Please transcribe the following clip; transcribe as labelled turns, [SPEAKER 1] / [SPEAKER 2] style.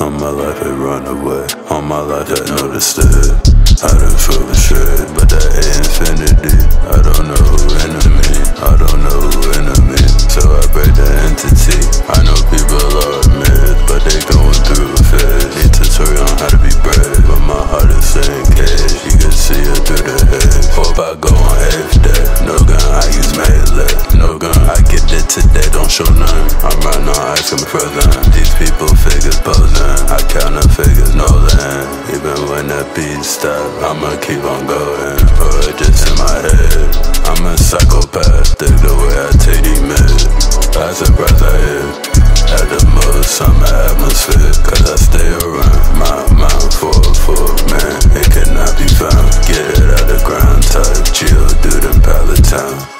[SPEAKER 1] All my life I run away. All my life I noticed it. I didn't feel the shit. don't show none. I'm right now asking me frozen. These people figures posing. I count the figures, know that. Even when that beat stop, I'ma keep on going. Or it just in my head. I'm a psychopath. Dig the way I take these meds. That's a breath I hit. At the most summer atmosphere, cause I stay around. My mind for a full man, it cannot be found. Get it out the ground, type chill, dude, in Palatine.